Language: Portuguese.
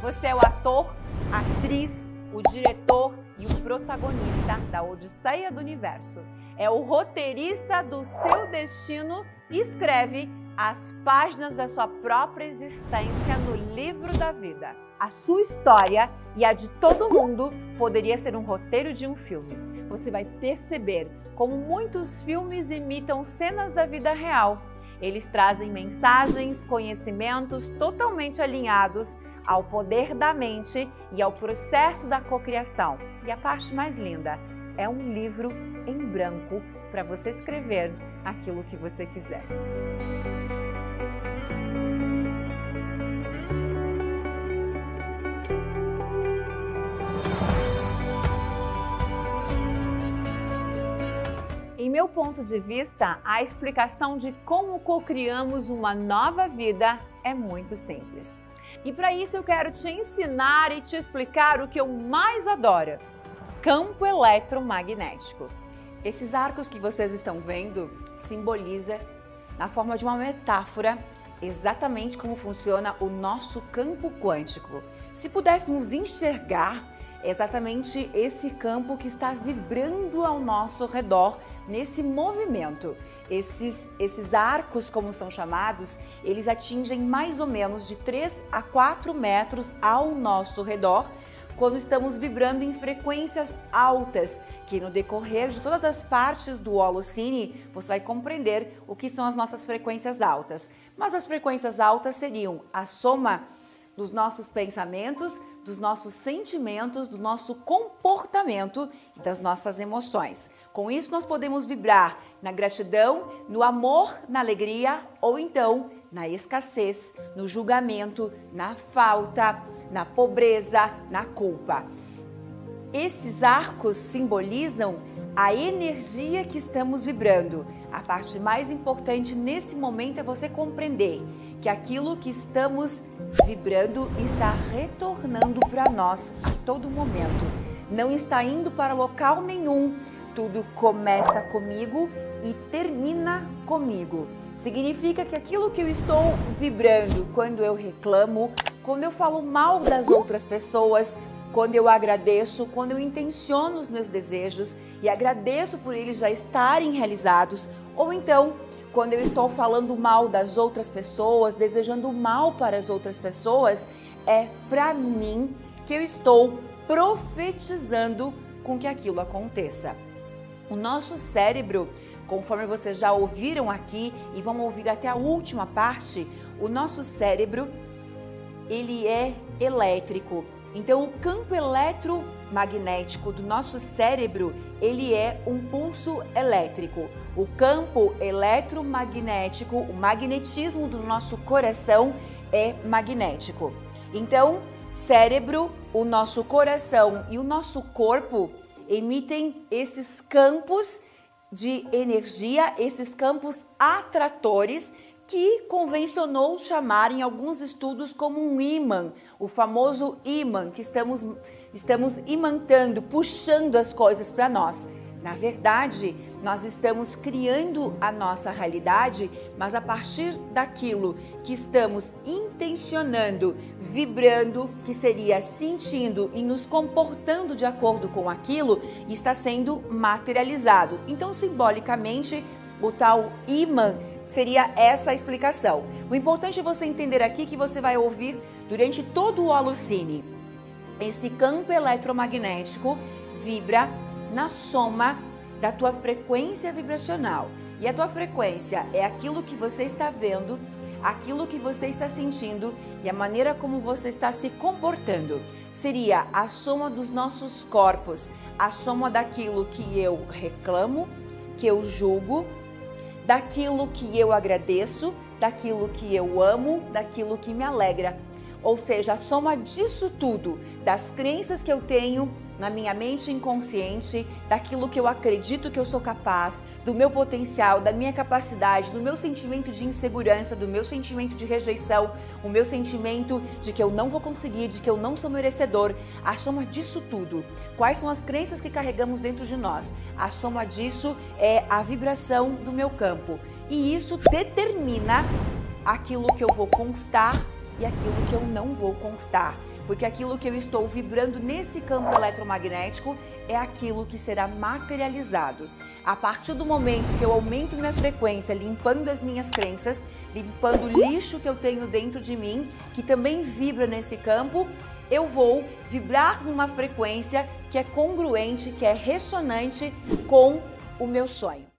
Você é o ator, atriz, o diretor e o protagonista da Odisseia do Universo. É o roteirista do seu destino e escreve as páginas da sua própria existência no livro da vida. A sua história e a de todo mundo poderia ser um roteiro de um filme. Você vai perceber como muitos filmes imitam cenas da vida real. Eles trazem mensagens, conhecimentos totalmente alinhados ao poder da mente e ao processo da cocriação. E a parte mais linda é um livro em branco para você escrever aquilo que você quiser. Em meu ponto de vista, a explicação de como cocriamos uma nova vida é muito simples. E para isso eu quero te ensinar e te explicar o que eu mais adoro: campo eletromagnético. Esses arcos que vocês estão vendo simboliza na forma de uma metáfora exatamente como funciona o nosso campo quântico. Se pudéssemos enxergar exatamente esse campo que está vibrando ao nosso redor nesse movimento. Esses, esses arcos, como são chamados, eles atingem mais ou menos de 3 a 4 metros ao nosso redor, quando estamos vibrando em frequências altas, que no decorrer de todas as partes do Holocine, você vai compreender o que são as nossas frequências altas. Mas as frequências altas seriam a soma dos nossos pensamentos, dos nossos sentimentos, do nosso comportamento e das nossas emoções. Com isso, nós podemos vibrar na gratidão, no amor, na alegria ou então na escassez, no julgamento, na falta, na pobreza, na culpa. Esses arcos simbolizam a energia que estamos vibrando. A parte mais importante nesse momento é você compreender que aquilo que estamos vibrando está retornando para nós todo momento. Não está indo para local nenhum. Tudo começa comigo e termina comigo. Significa que aquilo que eu estou vibrando quando eu reclamo, quando eu falo mal das outras pessoas, quando eu agradeço, quando eu intenciono os meus desejos e agradeço por eles já estarem realizados, ou então quando eu estou falando mal das outras pessoas, desejando mal para as outras pessoas, é para mim que eu estou profetizando com que aquilo aconteça. O nosso cérebro, conforme vocês já ouviram aqui e vão ouvir até a última parte, o nosso cérebro ele é elétrico. Então, o campo eletromagnético do nosso cérebro, ele é um pulso elétrico. O campo eletromagnético, o magnetismo do nosso coração é magnético. Então, cérebro, o nosso coração e o nosso corpo emitem esses campos de energia, esses campos atratores que convencionou chamar em alguns estudos como um ímã, o famoso ímã que estamos, estamos imantando, puxando as coisas para nós. Na verdade, nós estamos criando a nossa realidade, mas a partir daquilo que estamos intencionando, vibrando, que seria sentindo e nos comportando de acordo com aquilo, está sendo materializado. Então, simbolicamente, o tal imã seria essa a explicação. O importante é você entender aqui que você vai ouvir durante todo o holocine. Esse campo eletromagnético vibra na soma da tua frequência vibracional. E a tua frequência é aquilo que você está vendo, aquilo que você está sentindo e a maneira como você está se comportando. Seria a soma dos nossos corpos, a soma daquilo que eu reclamo, que eu julgo, daquilo que eu agradeço, daquilo que eu amo, daquilo que me alegra. Ou seja, a soma disso tudo, das crenças que eu tenho, na minha mente inconsciente, daquilo que eu acredito que eu sou capaz, do meu potencial, da minha capacidade, do meu sentimento de insegurança, do meu sentimento de rejeição, o meu sentimento de que eu não vou conseguir, de que eu não sou merecedor. A soma disso tudo. Quais são as crenças que carregamos dentro de nós? A soma disso é a vibração do meu campo. E isso determina aquilo que eu vou constar e aquilo que eu não vou constar. porque aquilo que eu estou vibrando nesse campo eletromagnético é aquilo que será materializado. A partir do momento que eu aumento minha frequência, limpando as minhas crenças, limpando o lixo que eu tenho dentro de mim, que também vibra nesse campo, eu vou vibrar numa frequência que é congruente, que é ressonante com o meu sonho.